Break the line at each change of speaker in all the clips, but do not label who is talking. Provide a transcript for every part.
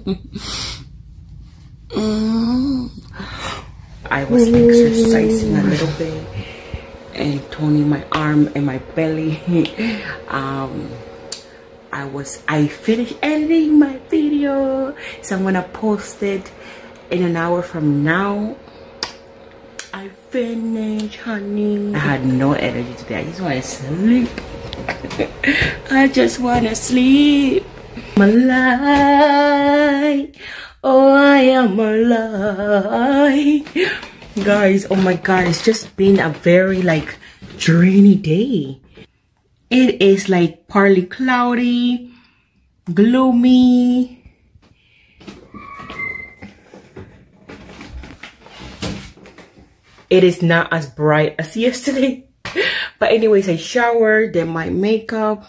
I was exercising a little bit and toning my arm and my belly. um, I was I finished editing my video, so I'm gonna post it in an hour from now. I finished, honey. I had no energy today. I just want to sleep. I just want to sleep. Alive. Oh, I am alive. Guys, oh my god, it's just been a very like rainy day. It is like partly cloudy, gloomy, it is not as bright as yesterday but anyways i showered then my makeup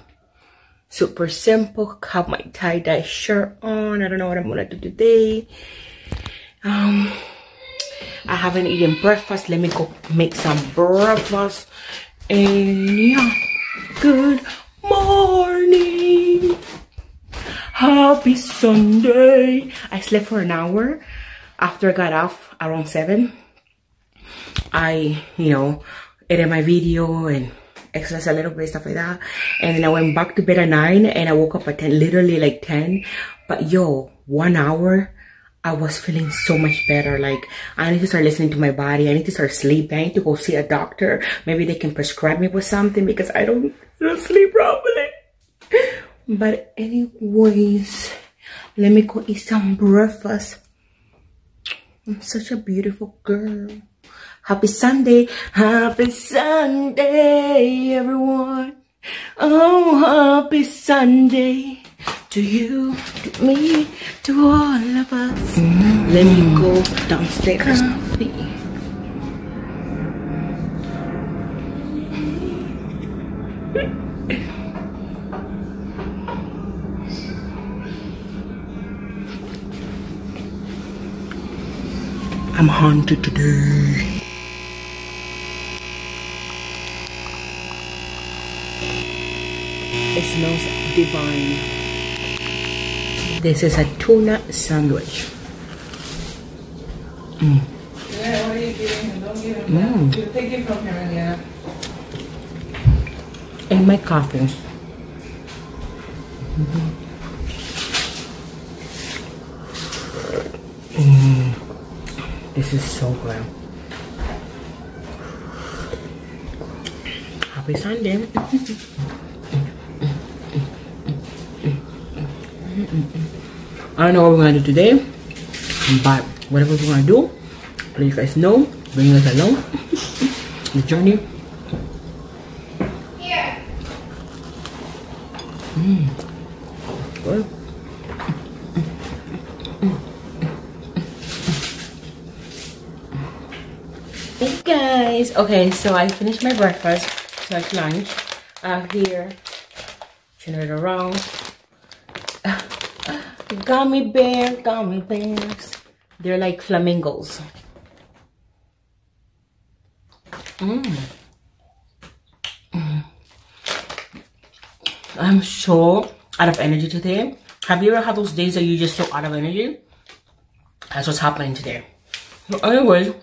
super simple. Have my tie-dye shirt on. I don't know what i'm gonna do today. Um i haven't eaten breakfast. Let me go make some breakfast. And yeah good morning. Happy sunday. I slept for an hour. After i got off around seven I, you know, edit my video and exercise a little bit, stuff like that. And then I went back to bed at 9 and I woke up at 10, literally like 10. But yo, one hour, I was feeling so much better. Like, I need to start listening to my body. I need to start sleeping. I need to go see a doctor. Maybe they can prescribe me with something because I don't, I don't sleep properly. But anyways, let me go eat some breakfast. I'm such a beautiful girl. Happy Sunday, happy Sunday, everyone. Oh, happy Sunday to you, to me, to all of us. Mm. Let me go downstairs. Coffee. I'm haunted today. Smells divine. This is a tuna sandwich.
Mm. Yeah, what are you? Don't give him mm. it from.
And my coffee. Mm -hmm. mm. This is so good. Happy Sunday. I don't know what we're gonna do today, but whatever we're gonna do, let you guys know. Bring us along the journey. Here. Mm. Good. Hey guys, okay, so I finished my breakfast, so it's lunch. Out here, turn it around. Gummy bear, gummy bears. They're like flamingos. Mm. I'm so out of energy today. Have you ever had those days that you just so out of energy? That's what's happening today. So anyways,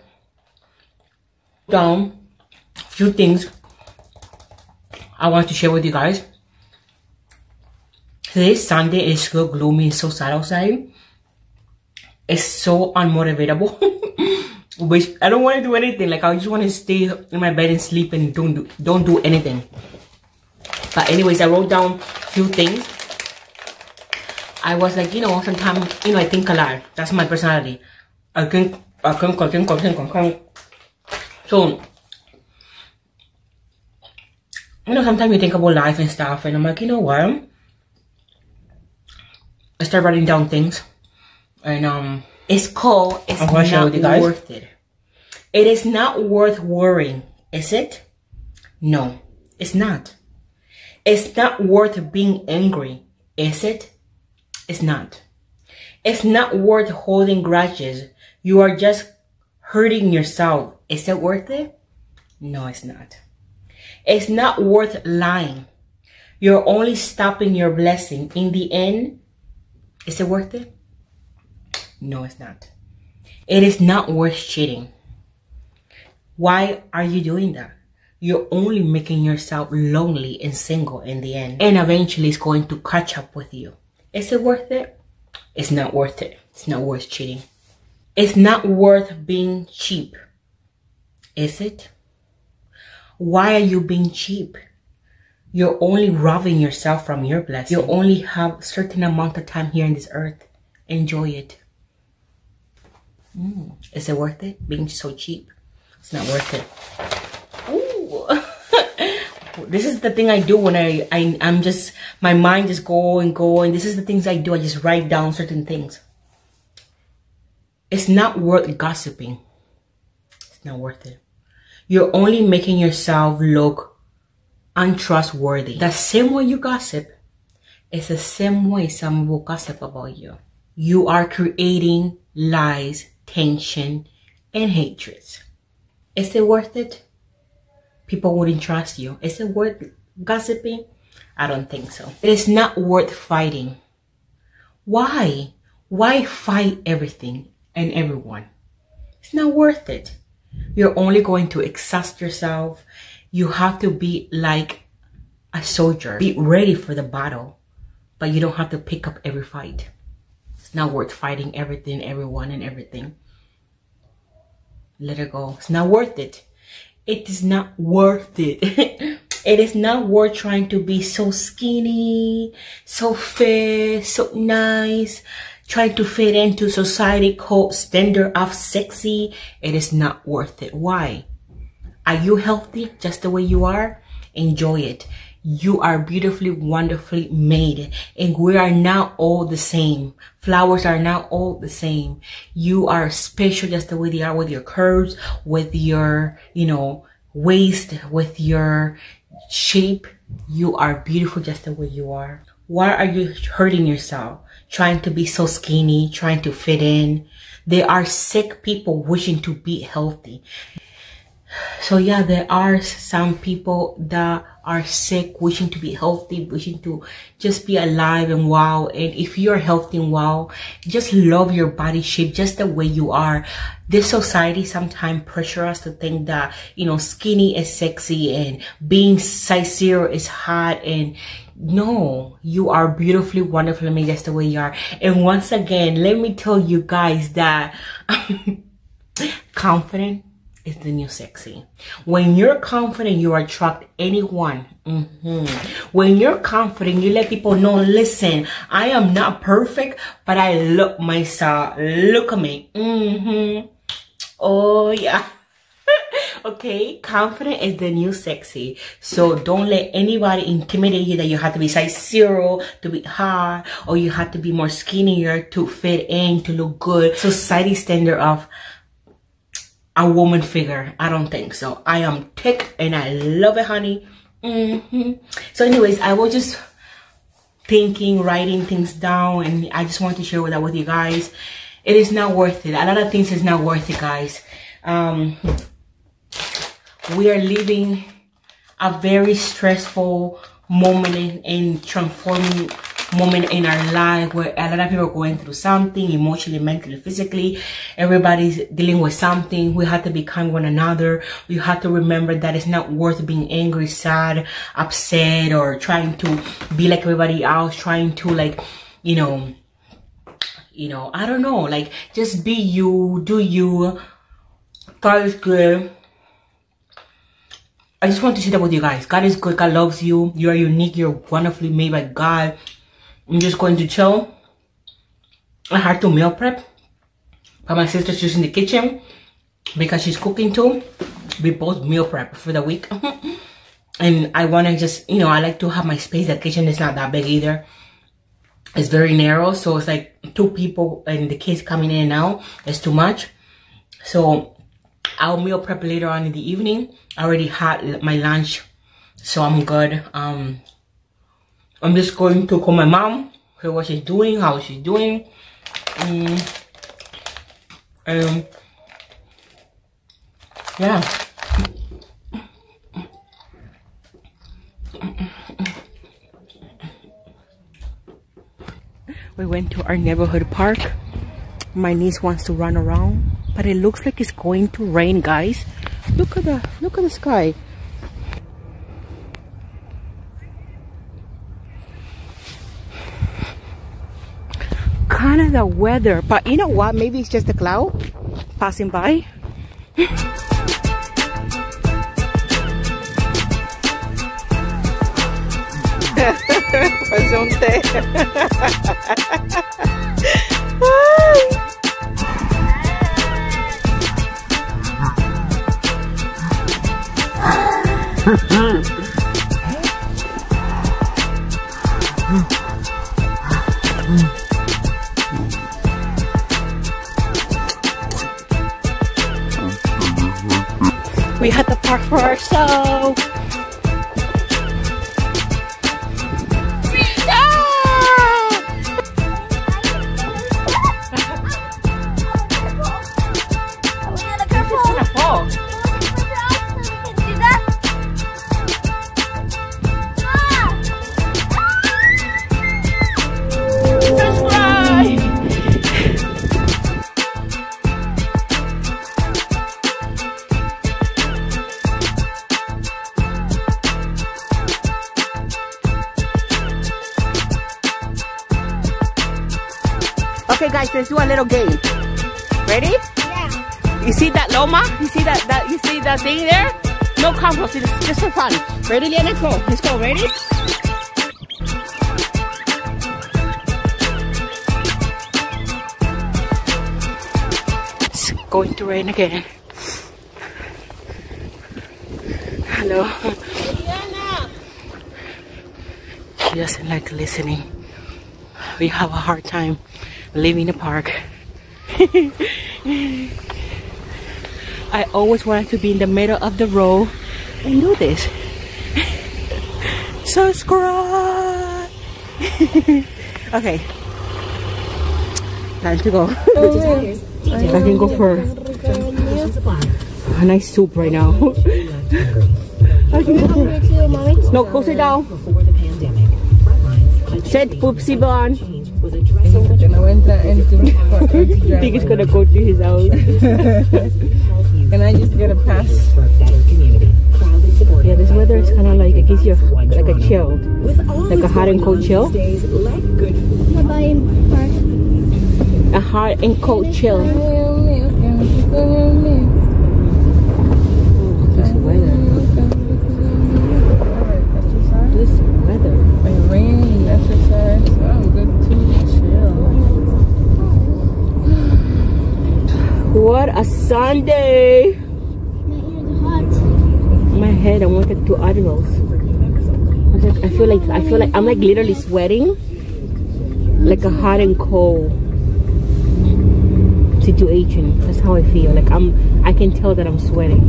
down a few things I want to share with you guys. Today's Sunday is so gloomy and so sad outside. It's so unmotivatable. Which I don't want to do anything. Like I just want to stay in my bed and sleep and don't do don't do anything. But anyways, I wrote down a few things. I was like, you know, sometimes you know I think a lot. That's my personality. I think I think I think I think I think. So you know, sometimes you think about life and stuff, and I'm like, you know what? I start writing down things, and um, it's cool. "It's Not Worth It." It is not worth worrying, is it? No, it's not. It's not worth being angry, is it? It's not. It's not worth holding grudges. You are just hurting yourself. Is it worth it? No, it's not. It's not worth lying. You're only stopping your blessing. In the end, is it worth it? No, it's not. It is not worth cheating. Why are you doing that? You're only making yourself lonely and single in the end. And eventually it's going to catch up with you. Is it worth it? It's not worth it. It's not worth cheating. It's not worth being cheap. Is it? Why are you being cheap? You're only robbing yourself from your blessing. You only have a certain amount of time here on this earth. Enjoy it. Mm. Is it worth it? Being so cheap? It's not worth it. Ooh. this is the thing I do when I, I, I'm just, my mind is going, going. This is the things I do. I just write down certain things. It's not worth gossiping. It's not worth it. You're only making yourself look untrustworthy. The same way you gossip is the same way someone will gossip about you. You are creating lies, tension, and hatreds. Is it worth it? People wouldn't trust you. Is it worth gossiping? I don't think so. It is not worth fighting. Why? Why fight everything and everyone? It's not worth it. You're only going to exhaust yourself. You have to be like a soldier. Be ready for the battle, but you don't have to pick up every fight. It's not worth fighting everything, everyone, and everything. Let it go. It's not worth it. It is not worth it. it is not worth trying to be so skinny, so fit, so nice, trying to fit into society called standard of sexy. It is not worth it. Why? Are you healthy just the way you are? Enjoy it. You are beautifully, wonderfully made. And we are not all the same. Flowers are not all the same. You are special just the way they are with your curves, with your, you know, waist, with your shape. You are beautiful just the way you are. Why are you hurting yourself? Trying to be so skinny, trying to fit in. There are sick people wishing to be healthy. So yeah, there are some people that are sick, wishing to be healthy, wishing to just be alive and wow. And if you're healthy and wow, just love your body shape just the way you are. This society sometimes pressure us to think that, you know, skinny is sexy and being size zero is hot and no, you are beautifully, wonderfully made just the way you are. And once again, let me tell you guys that confident is the new sexy. When you're confident, you attract anyone. Mm-hmm. When you're confident, you let people know, listen, I am not perfect, but I look myself. Look at me. Mm-hmm. Oh, yeah. okay confident is the new sexy so don't let anybody intimidate you that you have to be size zero to be hot or you have to be more skinnier to fit in to look good society standard of a woman figure. I don't think so. I am thick and I love it, honey. Mm -hmm. So anyways, I was just thinking, writing things down, and I just want to share with that with you guys. It is not worth it. A lot of things is not worth it, guys. Um, we are living a very stressful moment in transforming moment in our life where a lot of people are going through something emotionally, mentally, physically. Everybody's dealing with something. We have to be kind one another. We have to remember that it's not worth being angry, sad, upset, or trying to be like everybody else, trying to like, you know, you know, I don't know, like just be you, do you. God is good. I just want to share that with you guys. God is good. God loves you. You are unique. You're wonderfully made by God. I'm just going to chill. I had to meal prep. But my sister's just in the kitchen because she's cooking too. We both meal prep for the week. and I want to just, you know, I like to have my space. The kitchen is not that big either. It's very narrow. So it's like two people and the kids coming in and out. It's too much. So I'll meal prep later on in the evening. I already had my lunch. So I'm good. Um, I'm just going to call my mom, hear what she's doing, how she's doing. Um, um, yeah. We went to our neighborhood park. My niece wants to run around, but it looks like it's going to rain, guys. Look at the look at the sky. Kind the weather, but you know what? Maybe it's just a cloud passing by. Um té. let's do a little game. Ready?
Yeah.
You see that loma? You see that, that you see that thing there? No compost, it's just for fun. Ready? Let's go. Let's go. Ready? It's going to rain again. Hello. She doesn't like listening. We have a hard time living in the park. I always wanted to be in the middle of the road and do this. Subscribe! okay. Time to go. I can go for a nice soup right now. I can go for... No, go sit down. Sit, Poopsie Bon.
Que no entra en tu
I think he's gonna go to his house.
Can I just get a pass?
Yeah, this weather is kind of like it gives you like a chill, like a hot and cold chill. A hot and cold chill. This weather. This weather.
Rain, exercise, so I'm good to chill.
What a Sunday! My head, I wanted two Adderalls. I like, I feel like I feel like I'm like literally sweating, like a hot and cold situation. That's how I feel. Like I'm, I can tell that I'm sweating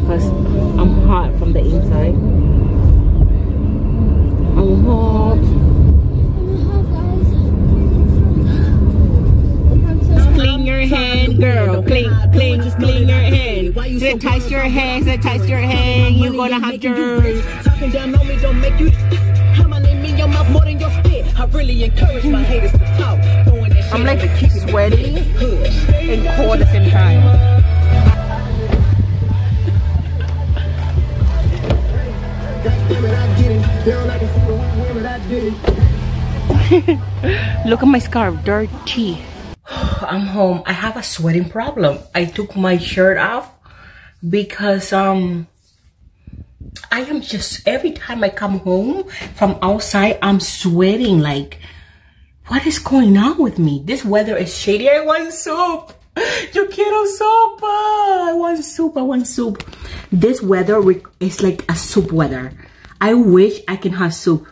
because I'm hot from the inside. I'm hot. Your girl. Clean, clean, clean your hand. Sanitize your hands, sanitize your hand. You're gonna have.
Talking down on me don't make you. How my name in your mouth more than your spit. I really encourage my haters to talk.
I'm like sweaty and cold at the same time. Look at my scarf, dirty. I'm home. I have a sweating problem. I took my shirt off because um I am just every time I come home from outside I'm sweating like what is going on with me? This weather is shady. I want soup. Yo quiero sopa. I want soup. I want soup. This weather is like a soup weather. I wish I can have soup.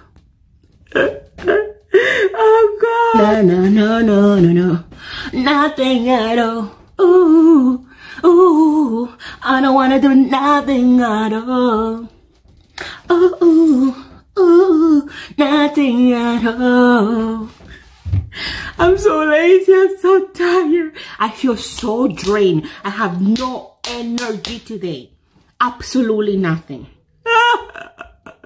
Oh God. No, no, no, no, no, no. Nothing at all. Ooh, ooh. I don't wanna do nothing at all. Ooh, ooh, ooh. Nothing at all. I'm so lazy. I'm so tired. I feel so drained. I have no energy today. Absolutely nothing.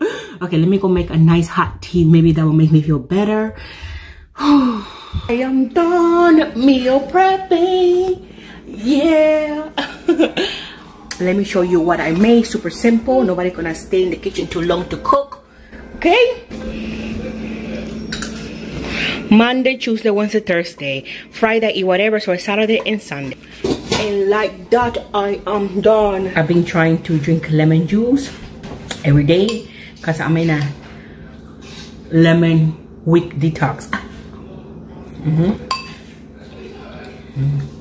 okay, let me go make a nice hot tea. Maybe that will make me feel better. I am done meal prepping. Yeah. Let me show you what I made. Super simple. Nobody gonna stay in the kitchen too long to cook. Okay? Monday, Tuesday, Wednesday, Thursday. Friday, eat whatever. So Saturday and Sunday. And like that, I am done. I've been trying to drink lemon juice every day because I'm in a lemon week detox. Mm -hmm. Mm.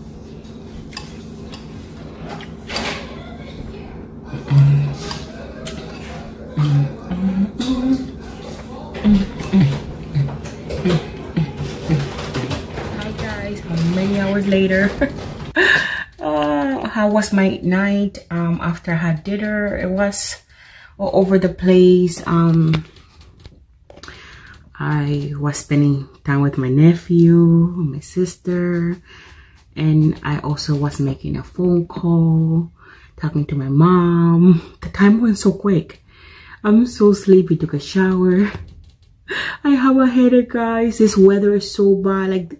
Hi guys, many hours later. uh, how was my night um, after I had dinner? It was all over the place. Um, I was spending time with my nephew, my sister, and I also was making a phone call, talking to my mom. The time went so quick. I'm so sleepy, took a shower. I have a headache, guys. This weather is so bad. Like,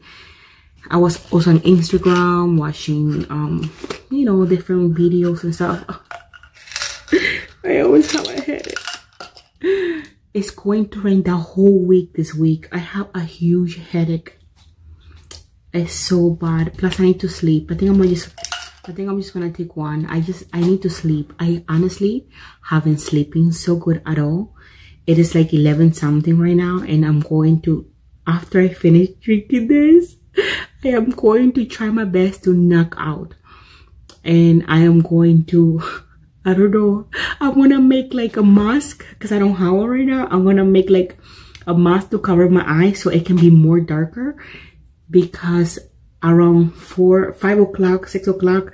I was also on Instagram watching, um, you know, different videos and stuff. I always have a headache. It's going to rain the whole week this week. I have a huge headache. It's so bad. Plus, I need to sleep. I think I'm just. I think I'm just gonna take one. I just I need to sleep. I honestly haven't sleeping so good at all. It is like 11 something right now, and I'm going to after I finish drinking this, I am going to try my best to knock out, and I am going to. I don't know. I want to make like a mask because I don't one right now. I want to make like a mask to cover my eyes so it can be more darker because around four, five o'clock, six o'clock,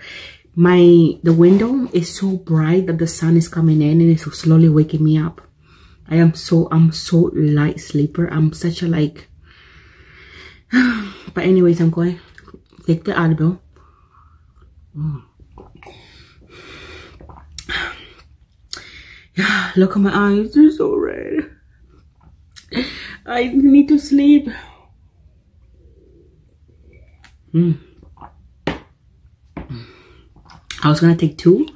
my the window is so bright that the sun is coming in and it's slowly waking me up. I am so I'm so light sleeper. I'm such a like. but anyways, I'm going to take the Advil. Mm. look at my eyes, they're so red. I need to sleep. Mm. I was gonna take two,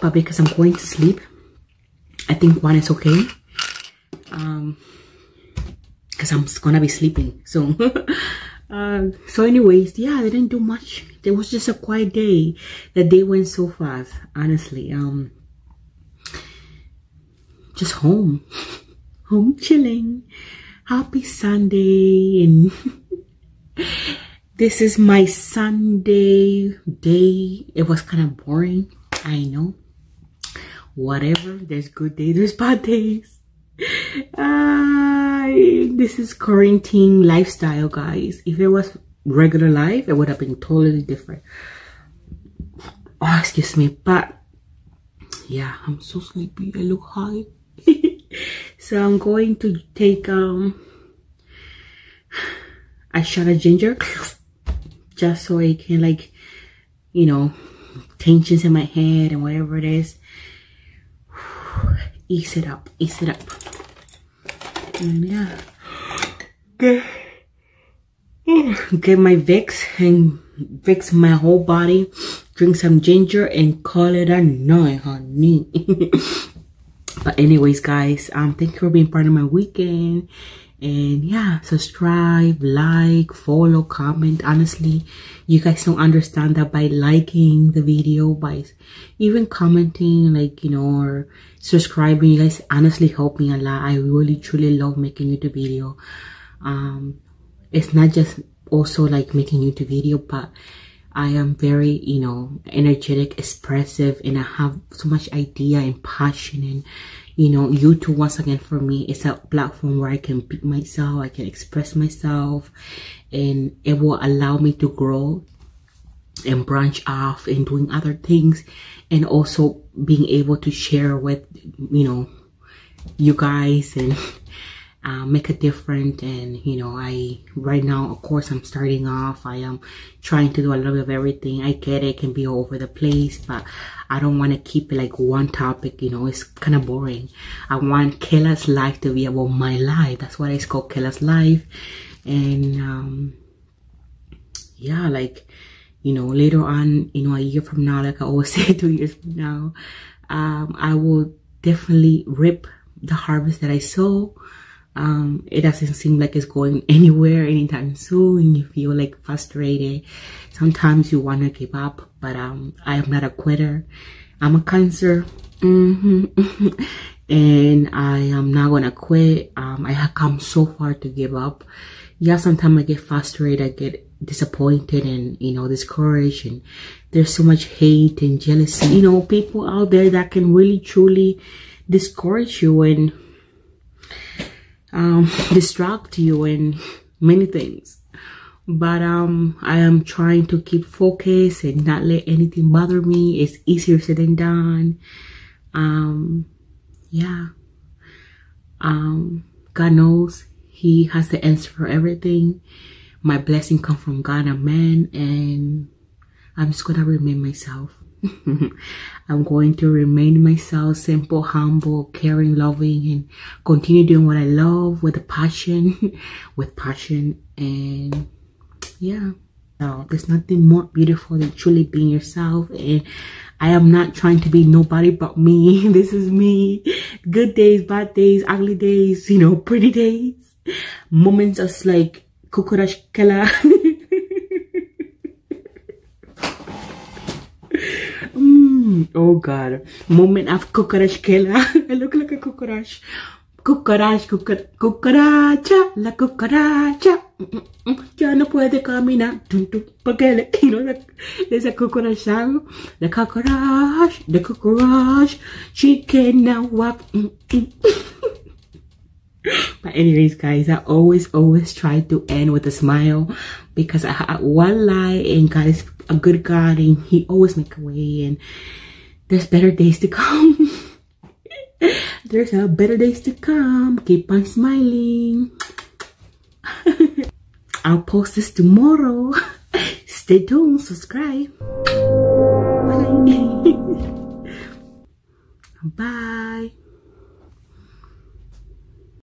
but because I'm going to sleep, I think one is okay. Um, because I'm gonna be sleeping soon. uh, so anyways, yeah, I didn't do much. It was just a quiet day. The day went so fast, honestly. Um, just home, home chilling. Happy Sunday and this is my Sunday day. It was kind of boring, I know. Whatever, there's good days, there's bad days. Uh, this is quarantine lifestyle, guys. If it was regular life, it would have been totally different. Oh, excuse me, but yeah, I'm so sleepy. I look high. so I'm going to take um a shot of ginger just so I can like you know tensions in my head and whatever it is. Ease it up ease it up. And yeah. Get, get my Vicks and Vicks my whole body drink some ginger and call it a night honey but anyways guys um thank you for being part of my weekend. And yeah subscribe like follow comment. Honestly you guys don't understand that by liking the video by even commenting like you know or subscribing you guys honestly help me a lot. I really truly love making youtube video. Um it's not just also like making youtube video but I am very, you know, energetic, expressive, and I have so much idea and passion. And, you know, YouTube, once again, for me, it's a platform where I can be myself, I can express myself, and it will allow me to grow and branch off and doing other things, and also being able to share with, you know, you guys and uh, make a difference and you know i right now of course i'm starting off. I am trying to do a little bit of everything. I get it, can be all over the place but i don't want to keep it like one topic you know it's kind of boring. I want Kela's life to be about my life. That's why it's called Kela's life. And um yeah, like, you know, later on, you know, a year from now, like I always say, two years from now, um, I will definitely rip the harvest that I sow. Um, it doesn't seem like it's going anywhere anytime soon. You feel like frustrated. Sometimes you want to give up, but um, I am not a quitter. I'm a cancer. Mm -hmm. and I am not gonna quit. Um, I have come so far to give up. Yeah, sometimes I get frustrated, I get disappointed and, you know, discouraged and there's so much hate and jealousy. You know, people out there that can really truly discourage you and um, distract you and many things. But um, I am trying to keep focus and not let anything bother me. It's easier said than done. Um, yeah. Um, God knows He has the answer for everything. My blessing come from God and man, and I'm just gonna remain myself. I'm going to remain myself, simple, humble, caring, loving, and continue doing what I love with a passion, with passion, and yeah. So there's nothing more beautiful than truly being yourself and I am not trying to be nobody but me. This is me. Good days, bad days, ugly days, you know, pretty days. Moments of like kukurash kela. mm, oh God. Moment of kukurash kela. I look like a kukurash. Cucaracha, cucaracha, la cucaracha. Ya no puede caminar. Porque, you know, the, there's a cucaracha. The cucaracha, the cucaracha. She can now walk. but anyways, guys, I always, always try to end with a smile because I have one lie and God is a good God and he always make a way and there's better days to come. There's a better days to come. Keep on smiling. I'll post this tomorrow. Stay tuned. Subscribe. Bye. Bye.